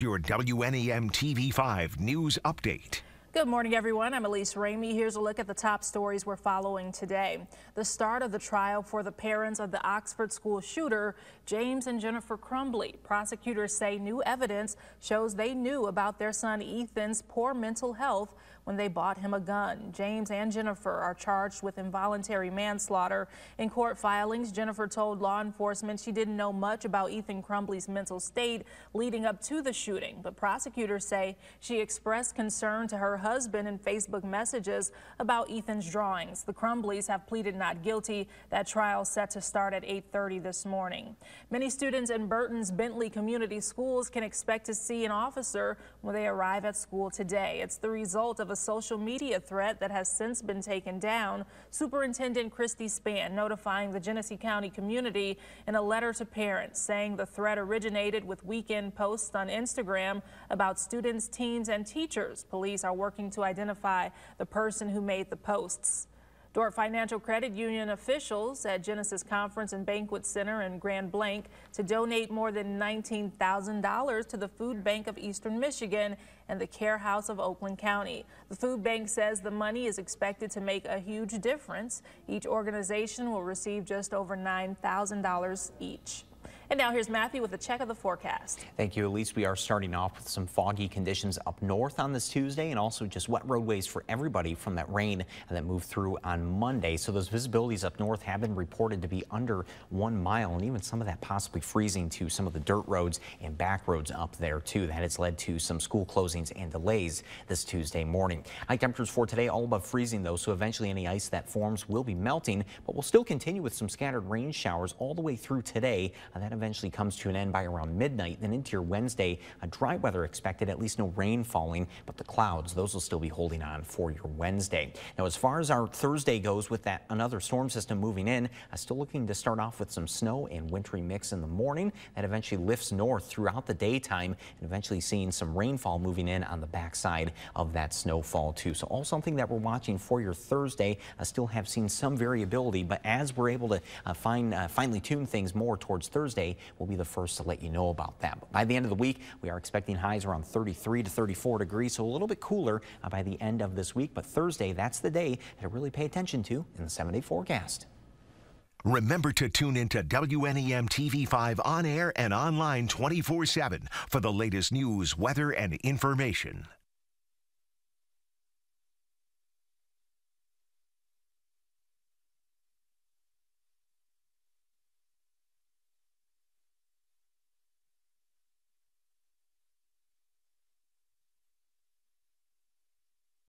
Your WNEM TV5 News Update. Good morning, everyone. I'm Elise Ramey. Here's a look at the top stories we're following today. The start of the trial for the parents of the Oxford school shooter, James and Jennifer Crumbley. Prosecutors say new evidence shows they knew about their son Ethan's poor mental health when they bought him a gun. James and Jennifer are charged with involuntary manslaughter. In court filings, Jennifer told law enforcement she didn't know much about Ethan Crumbley's mental state leading up to the shooting, but prosecutors say she expressed concern to her husband in Facebook messages about Ethan's drawings. The Crumbleys have pleaded not guilty. That trial set to start at 8:30 this morning. Many students in Burton's Bentley Community Schools can expect to see an officer when they arrive at school today. It's the result of a social media threat that has since been taken down. Superintendent Christy Spann notifying the Genesee County community in a letter to parents saying the threat originated with weekend posts on Instagram about students, teens, and teachers. Police are working to identify the person who made the posts. Dort Financial Credit Union officials at Genesys Conference and Banquet Center in Grand Blanc to donate more than $19,000 to the Food Bank of Eastern Michigan and the Care House of Oakland County. The food bank says the money is expected to make a huge difference. Each organization will receive just over $9,000 each. And now here's Matthew with a check of the forecast. Thank you, Elise. We are starting off with some foggy conditions up north on this Tuesday and also just wet roadways for everybody from that rain that moved through on Monday. So those visibilities up north have been reported to be under one mile and even some of that possibly freezing to some of the dirt roads and back roads up there too. That has led to some school closings and delays this Tuesday morning. High temperatures for today all above freezing though, so eventually any ice that forms will be melting, but we'll still continue with some scattered rain showers all the way through today. Uh, that eventually comes to an end by around midnight. Then into your Wednesday, a dry weather expected, at least no rain falling, but the clouds, those will still be holding on for your Wednesday. Now, as far as our Thursday goes with that another storm system moving in, uh, still looking to start off with some snow and wintry mix in the morning. That eventually lifts north throughout the daytime and eventually seeing some rainfall moving in on the backside of that snowfall too. So all something that we're watching for your Thursday. I still have seen some variability, but as we're able to uh, find, uh, finally tune things more towards Thursday, we'll be the first to let you know about that. But by the end of the week, we are expecting highs around 33 to 34 degrees, so a little bit cooler uh, by the end of this week. But Thursday, that's the day to really pay attention to in the seven day forecast. Remember to tune into WNEM TV5 on air and online 24 7 for the latest news, weather, and information.